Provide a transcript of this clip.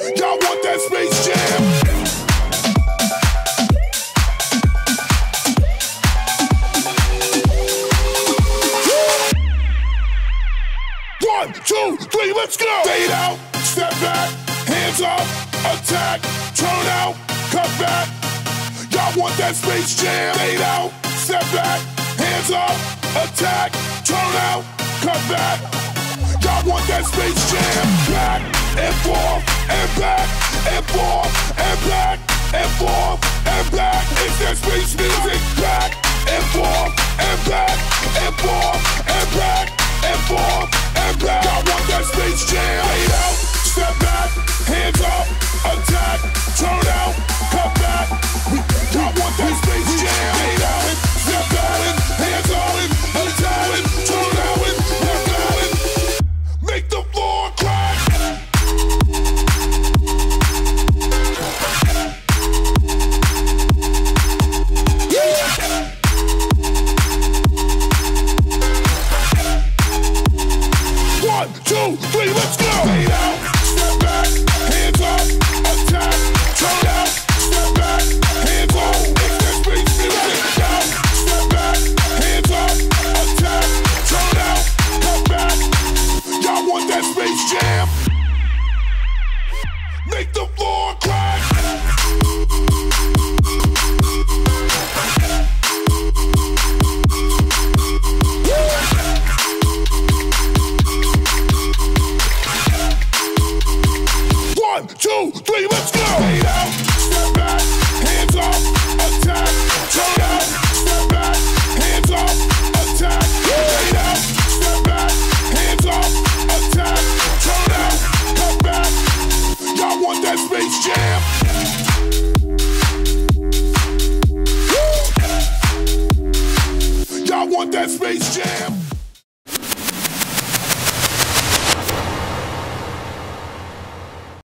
Y'all want that Space Jam? One, two, three, let's go! Fade out, step back, hands up, attack, turn out, cut back. Y'all want that Space Jam? Fade out, step back, hands up, attack, turn out, cut back. Y'all want that Space back and forth and back and forth and back. It's that space music. Back three, let's go. Step back, hands up, attack, turn out, step back, hands up. That space music. Out, step back, hands up, attack, turn out, cut back. Y'all want that space jam? Make One, two, three, let's go! Fade out, step back, hands up, attack, turn out, step back, hands up, attack, fade out, step back, hands up, attack, turn out, cut back. Y'all want that Space Jam? Y'all want that Space Jam?